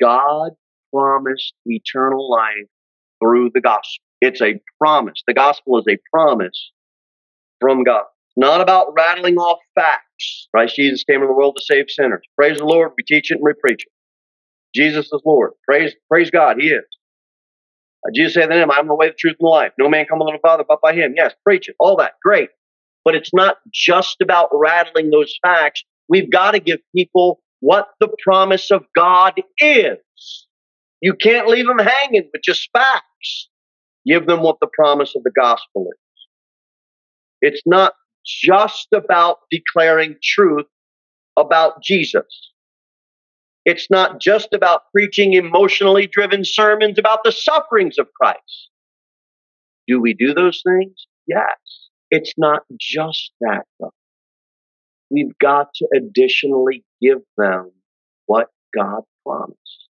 God promised eternal life through the gospel. It's a promise. The gospel is a promise from God. Not about rattling off facts. Christ Jesus came in the world to save sinners. Praise the Lord. We teach it and we preach it. Jesus is Lord. Praise, praise God. He is. Uh, Jesus said to them, I'm the way, the truth, and the life. No man come unto the Father but by him. Yes, preach it. All that. Great. But it's not just about rattling those facts. We've got to give people what the promise of God is. You can't leave them hanging with just facts. Give them what the promise of the gospel is. It's not just about declaring truth about Jesus. It's not just about preaching emotionally driven sermons about the sufferings of Christ. Do we do those things? Yes. It's not just that, though. We've got to additionally give them what God promised.